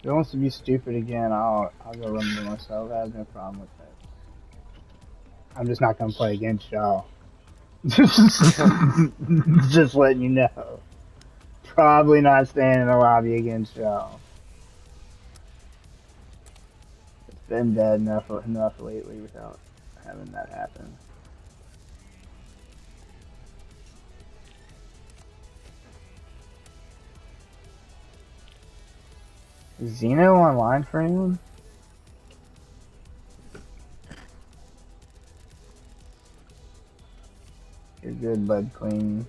If it wants to be stupid again, I'll I'll go run to myself. I have no problem with that. I'm just not gonna play against y'all. just letting you know. Probably not staying in the lobby against y'all. It's been bad enough enough lately without having that happen. Xeno online for anyone? You're good, Bud Queen.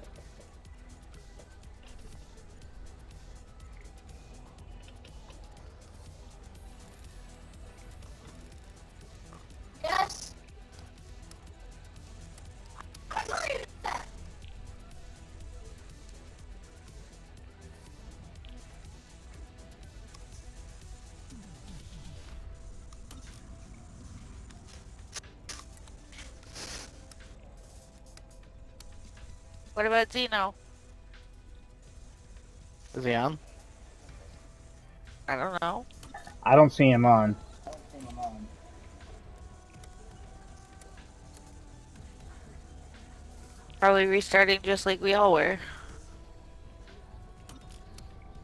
What about Zeno? Is he on? I don't know. I don't see him on. Probably restarting just like we all were.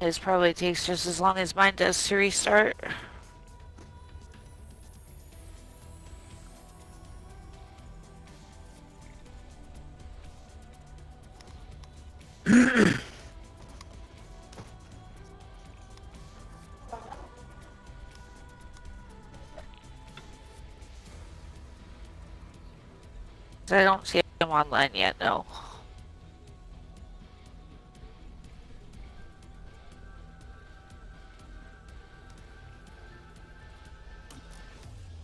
His probably takes just as long as mine does to restart. I don't see him online yet, no.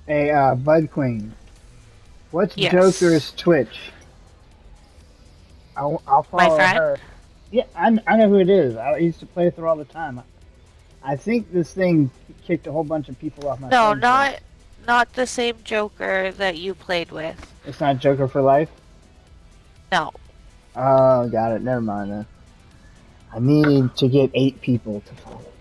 Hey, uh, Bud Queen. What's Yes. Joker's Twitch? I'll, I'll follow her. Yeah, I, I know who it is. I used to play with her all the time. I think this thing kicked a whole bunch of people off my No, not list. not the same Joker that you played with. It's not Joker for Life? No. Oh, got it. Never mind then. I need to get eight people to follow.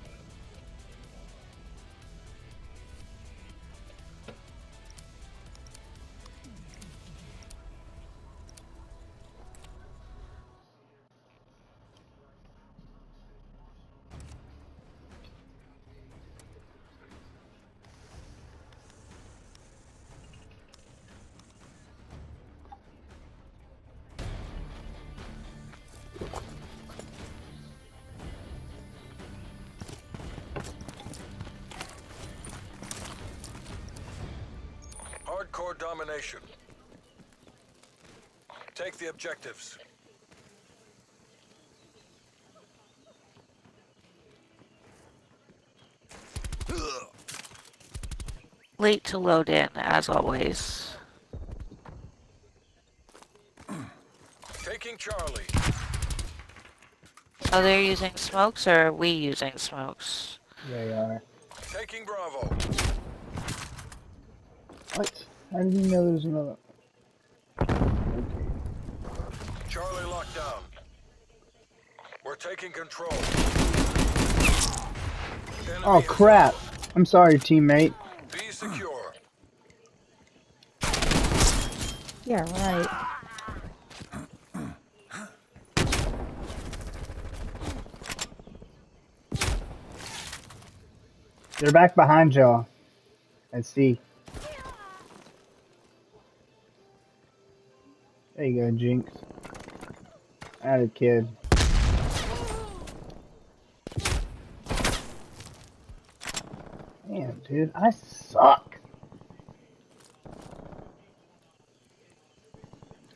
Hardcore domination. Take the objectives. Late to load in, as always. Taking Charlie. Oh, they're using smokes, or are we using smokes? They are. Taking Bravo. What? How did you know there was another? Charlie locked down. We're taking control. Enemy Oh crap! I'm sorry, teammate. Be secure. Yeah, right. They're back behind y'all. Let's see. There you go, Jinx. Atta kid. Damn, dude, I suck.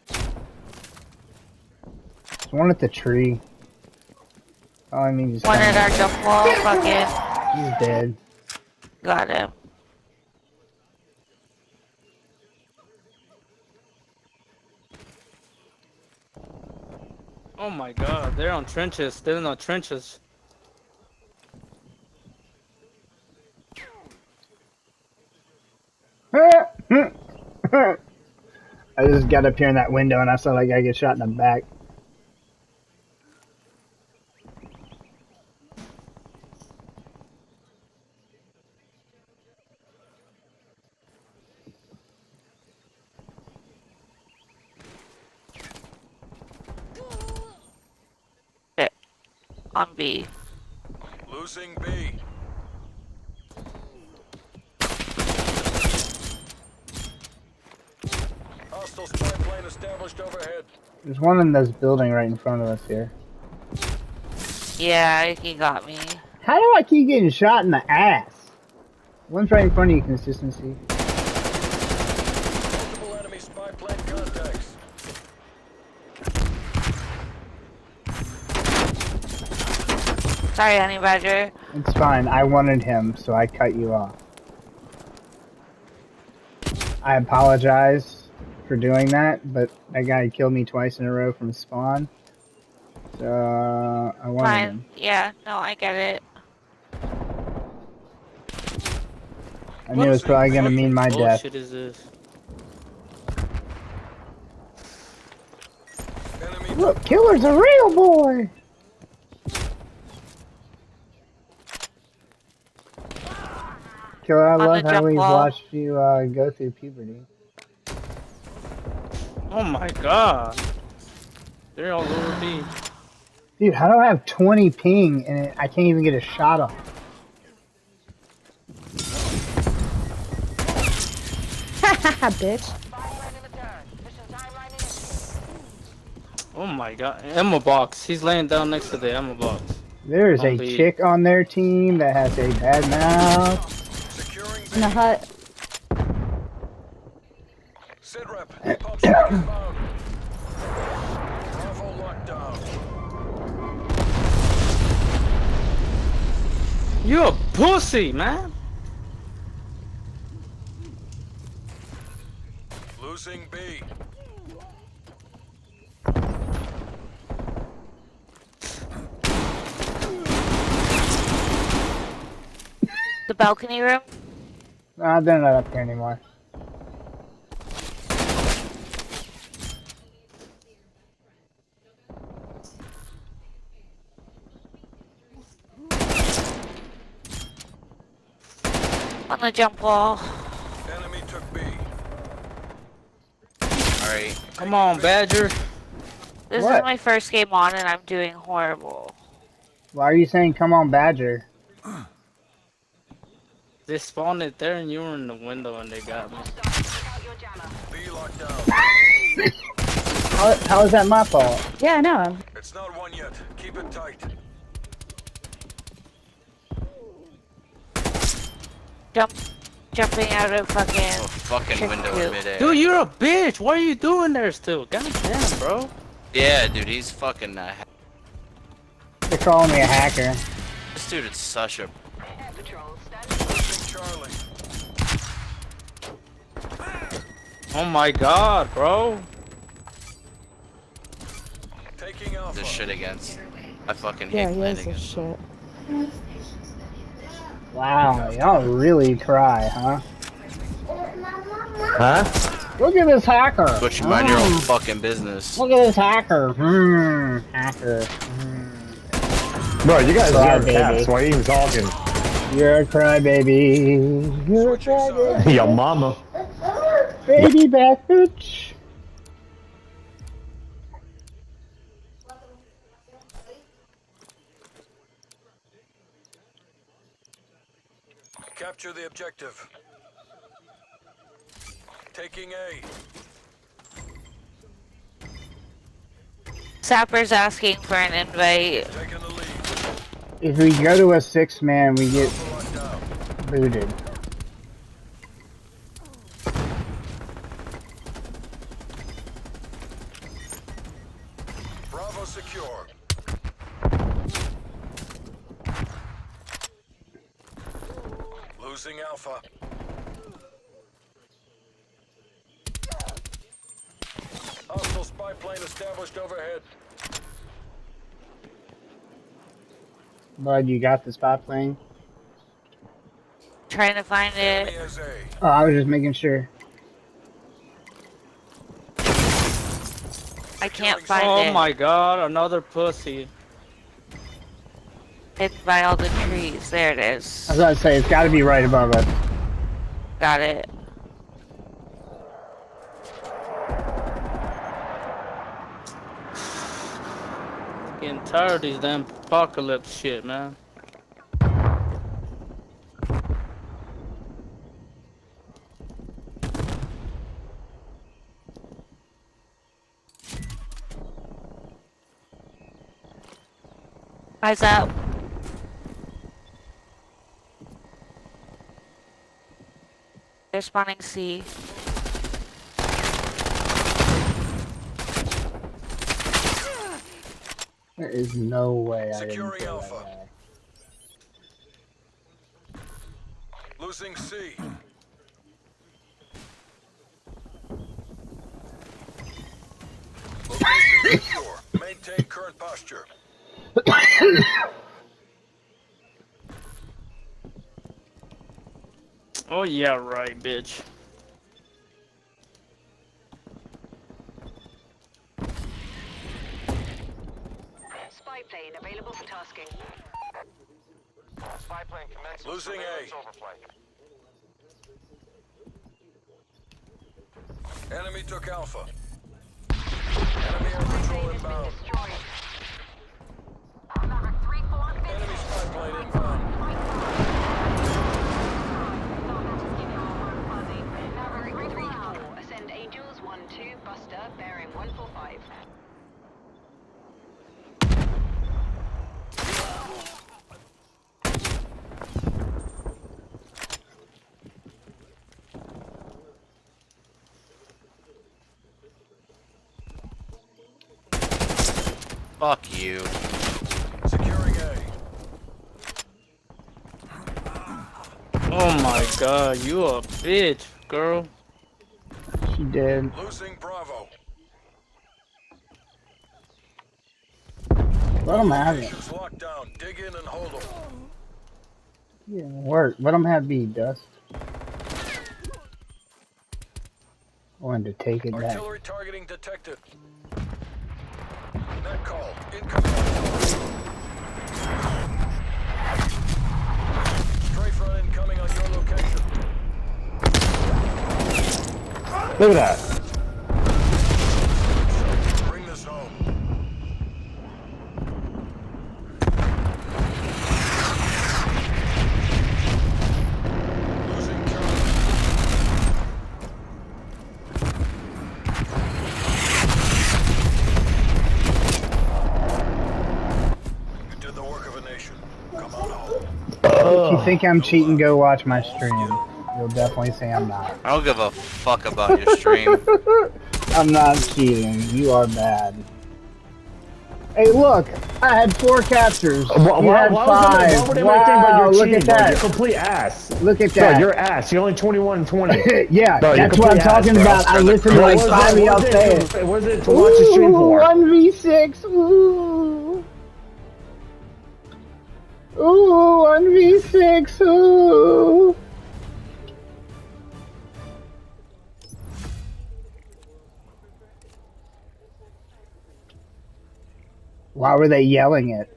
There's one at the tree. Oh, I mean, just One at our jump wall, fucking he's dead. got him. My god, they're on trenches. They're in the trenches. I just got up here in that window and I saw that guy get shot in the back. On B. Losing B. Hostile spy plane established overhead. There's one in this building right in front of us here. Yeah, he got me. How do I keep getting shot in the ass? One's right in front of you, consistency. Multiple enemy spy plane contacts. Sorry, Honey Badger. It's fine. I wanted him, so I cut you off. I apologize for doing that, but that guy killed me twice in a row from spawn. So I wanted Fine. him. Yeah, no, I get it. I knew it was probably gonna mean my death. Bullshit is this? Look, killer's a real boy. Killer, I On love how jump we've wall. watched you uh, go through puberty. Oh my god. They're all over B. Dude, how do I have 20 ping and I can't even get a shot off? Haha, bitch. Oh my god. Ammo box. He's laying down next to the ammo box. There is a On chick on their team that has a bad mouth. In the hut. Sit rep. Pump inbound. Bravo locked. You a pussy, man. Losing B. The balcony room? Nah, they're not up here anymore. On the jump wall. Enemy took B. Alright. Come on, Badger. This What? is my first game on and I'm doing horrible. Why are you saying come on Badger? They spawned it there and you were in the window and they got me. B locked. How, how is that my fault? Yeah, I know. It's not one yet. Keep it tight. Jump, jumping out of Oh, fucking. fucking window in midair. Dude, you're a bitch. What are you doing there still? God damn, bro. Yeah, dude, he's fucking. Uh, They're calling me a hacker. this dude is such a. Oh my god, bro. Taking Alpha. This shit against. I fucking Yeah, hate he playing is a shit. Wow, y'all really cry, huh? Huh? Look at this hacker. But you mind your own Mm, fucking business. Look at this hacker. Hmm, hacker. Hmm. Bro, you guys Sorry, are baby. cats. Why are you even talking? You're a crybaby. You're a Switching crybaby. sides. Your mama. Baby back Capture the objective. Taking A. Sapper's asking for an invite. Taking the lead. If we go to a six man, we get Alpha locked down. booted. Bravo secure. Losing Alpha. Hostile spy plane established overhead. Bud, you got the spot plane? Trying to find it. Oh, I was just making sure. I can't find Oh it. Oh my god, another pussy. Hidden by all the trees. There it is. I was about to say, it's got to be right above us. Got it. Getting tired of these damn apocalypse shit, man. Eyes out. They're spawning C. There is no way I didn't Securing kill that Alpha. guy. Losing C. Secure. Maintain current posture. Oh yeah, right, bitch. Spy plane available for tasking. Spy plane commencing. Losing A. Enemy took Alpha. Enemy air patrol inbound. Destroyed. Enemy spy plane inbound. Ascend Angels 1-2, Buster, bearing 145. Fuck you. Securing A. Oh my god, you a bitch, girl. She did. Losing Bravo. Let them have it. Locked down. Dig in and hold them. Yeah, work. Let them have B, Dust. I wanted to take it back. Artillery targeting detected. Net call. Incoming. Strafe run incoming on your location. Look at that. If you think I'm cheating, go watch my stream. You'll definitely say I'm not. I don't give a fuck about your stream. I'm not cheating. You are bad. Hey, look! I had four captures. Why, you why, had why, would they, five. why would they wow, make think about your look cheating, at bro? that. You're complete ass. Look at Bro, that. you're ass. You're only 21 and 20. yeah, Bro, that's what I'm complete talking bro. about. I listened to like five of it- y'all say it- it. Was it to watch the stream for? 1v6. Ooh. Ooh, 1v6. Ooh. Why were they yelling it?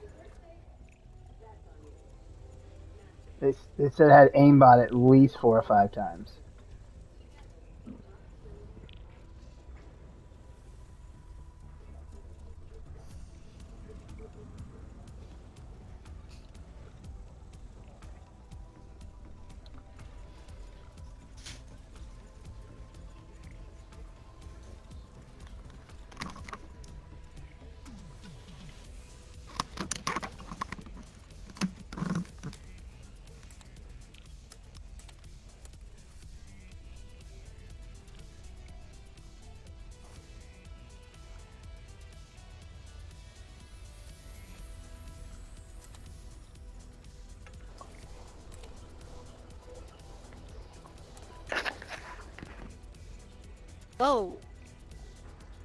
They, they said it had aimbot at least four or five times. Oh.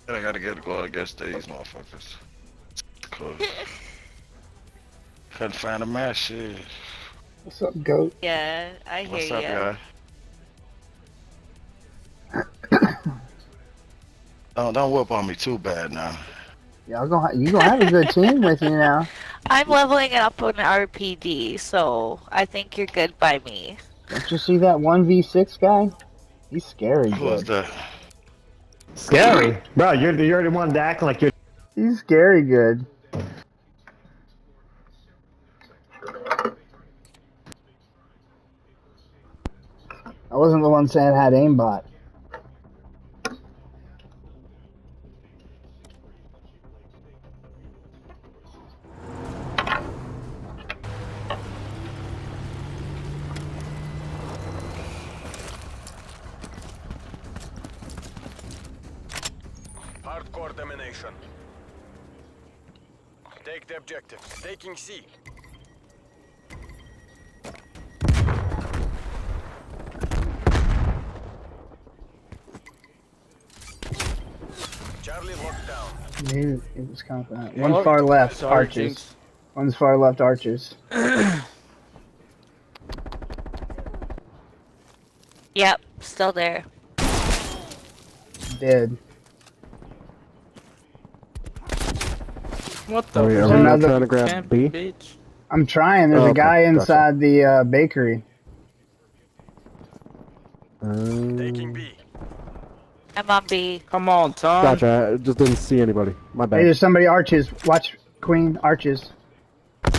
Whoa. I gotta get go against these motherfuckers. Cause couldn't find a match shit. What's up, goat? Yeah, I hear What's ya. up, guy? don't don't whoop on me too bad now. Y'all gonna you gonna have a good team with you now. I'm leveling it up on RPD, so I think you're good by me. Don't you see that one v six guy? He's scary. Who's Good. that? Scary. Bro, you're, you're the one acting like you're... He's scary good. I wasn't the one saying I had aimbot. Taking C. Charlie locked down. Maybe it was confident. One far left, Sorry, arches. Jinx. One's far left, arches. Yep, still there. Dead. What the yeah, There's are we not another- trying to grab Camp B? bitch. I'm trying. There's Oh, a okay, guy gotcha. inside the uh, bakery. Taking Um, B. I'm on B. Come on, Tom. gotcha. I just didn't see anybody. My Hey, bad. there's somebody arches. Watch Queen arches.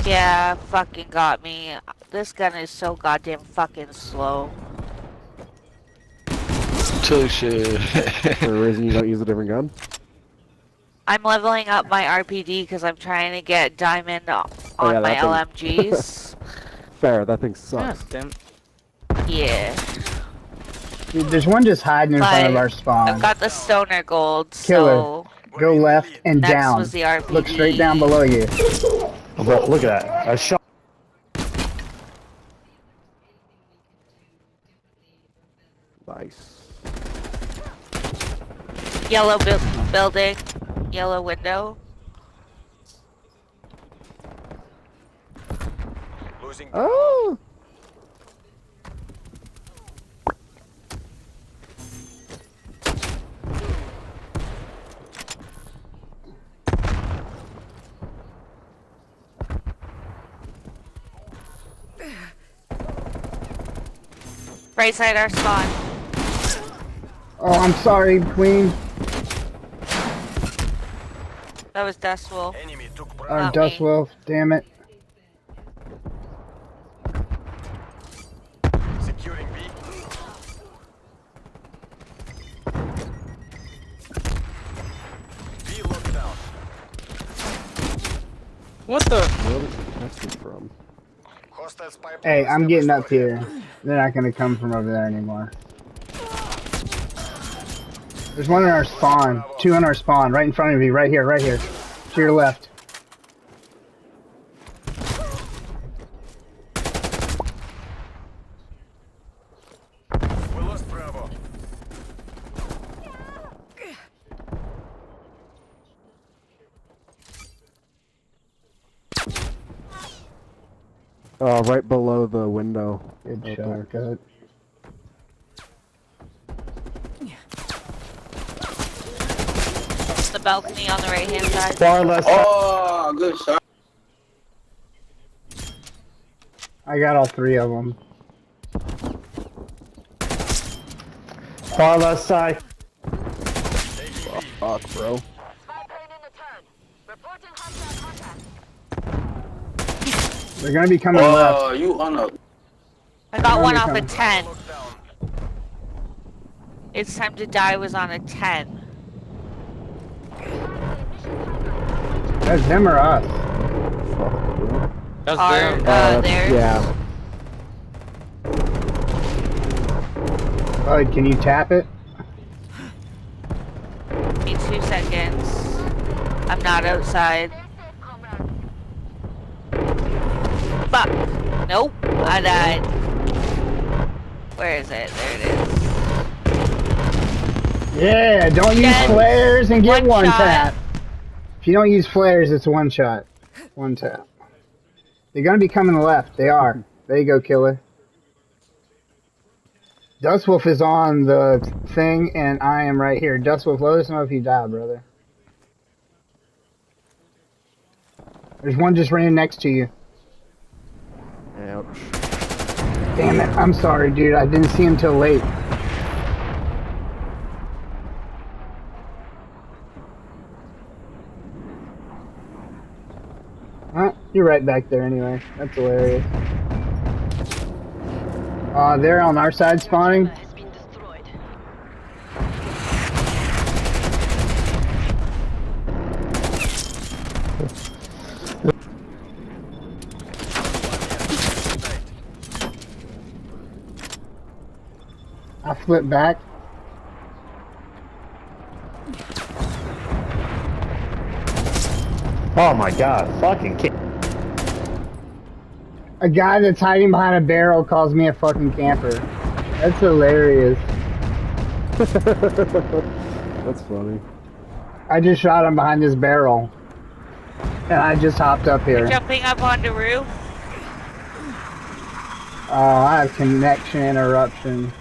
Yeah, fucking got me. This gun is so goddamn fucking slow. Touche. For a reason you don't use a different gun. I'm leveling up my RPD because I'm trying to get diamond o- Oh, on yeah, my that LMGs. Fair. That thing sucks. damn. yeah. Dude, there's one just hiding in front of our spawn. I've got the stoner gold, Killer. so Go left and next down. was the RPD. Look straight down below you. Oh, bro, look at that. I shot. Nice. Yellow bu- building, yellow window. Losing Oh. Right side our spawn. Oh, I'm sorry, Queen. That was Dust Wolf. enemy took Or Not Dust. Wolf. Damn it. Securing B. B locked down. What the? Where did that's this from? Hey, I'm getting up here. They're not gonna come from over there anymore. There's one in our spawn. Two in our spawn. Right in front of you. Right here. Right here. To your left. overhead. We lost Bravo. Oh, right below the window. Good shot, good. Balcony on the right hand side. Far left. Oh, good shot. I got all three of them. Far left side. Fuck, bro. They're gonna be coming left. Oh, you on a. I got one off Coming. a 10. It's time to die was on a 10. That's them or us. Fuck, bro. That's Our, them. uh, that's- theirs. Yeah. Bud, can you tap it? Give me two seconds. I'm not outside. Fuck. Nope. I died. Where is it? There it is. Yeah, don't use Yes. flares and get One one, tap. If you don't use flares, it's one shot. One tap. They're gonna be coming left. They are. There you go, killer. Dustwolf is on the thing, and I am right here. Dustwolf, let us know if you die, brother. There's one just ran next to you. Ouch. Damn it. I'm sorry, dude. I didn't see him till late. Huh? You're right back there anyway. That's hilarious. Uh, they're on our side spawning. I flip back. Oh my god, fucking kid. A guy that's hiding behind a barrel calls me a fucking camper. That's hilarious. That's funny. I just shot him behind this barrel. And I just hopped up here. Jumping up on the roof. Oh, I have connection interruption.